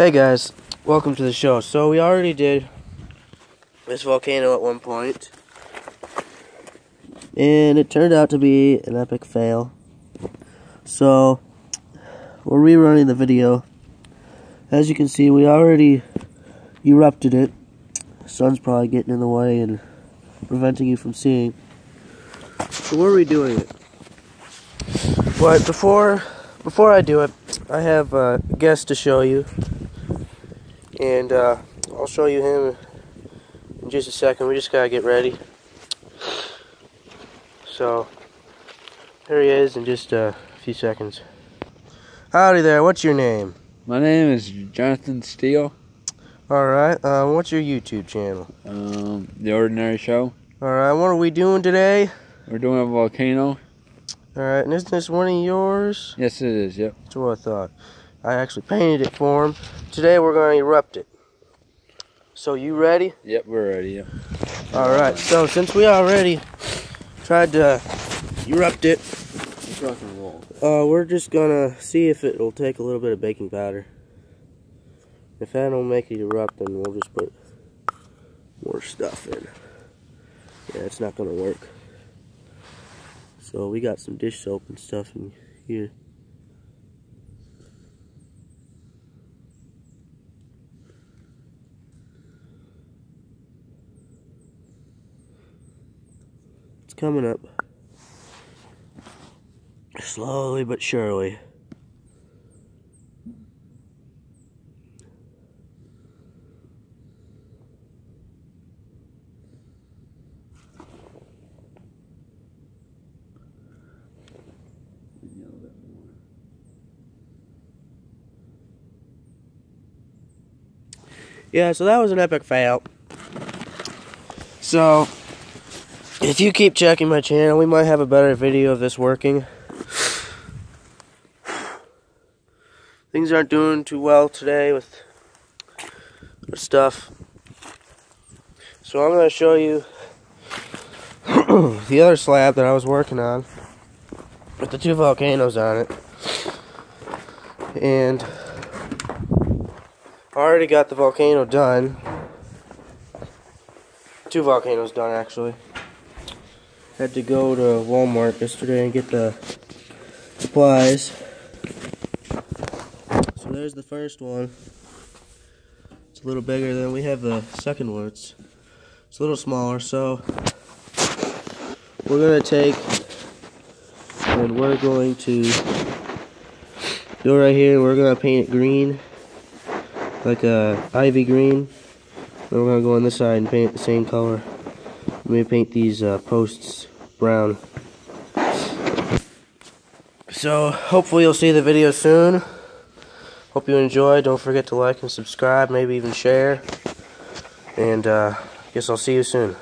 Hey guys, welcome to the show. So we already did this volcano at one point, and it turned out to be an epic fail. So we're rerunning the video. As you can see, we already erupted it. The sun's probably getting in the way and preventing you from seeing. So we're redoing it. But before before I do it, I have a guest to show you and uh, I'll show you him in just a second. We just gotta get ready. So here he is in just a few seconds. Howdy there. What's your name? My name is Jonathan Steele. All right. Uh, what's your YouTube channel? Um, the Ordinary Show. All right. What are we doing today? We're doing a volcano. All right. And isn't this one of yours? Yes, it is. Yep. That's what I thought. I actually painted it for him. Today we're going to erupt it. So you ready? Yep, we're ready. Yep. All right. So since we already tried to erupt it, uh, we're just gonna see if it'll take a little bit of baking powder. If that don't make it erupt, then we'll just put more stuff in. Yeah, it's not gonna work. So we got some dish soap and stuff in here. It's coming up. Slowly but surely. Yeah, so that was an epic fail. So, if you keep checking my channel, we might have a better video of this working. Things aren't doing too well today with stuff. So I'm going to show you the other slab that I was working on with the two volcanoes on it. And I already got the volcano done. Two volcanoes done actually. Had to go to Walmart yesterday and get the supplies. So there's the first one. It's a little bigger than we have the second one. It's, it's a little smaller, so we're gonna take and we're going to go right here. We're gonna paint it green, like a ivy green. Then we're gonna go on this side and paint the same color. Let me paint these uh, posts brown. So, hopefully you'll see the video soon. Hope you enjoy. Don't forget to like and subscribe, maybe even share. And, uh, guess I'll see you soon.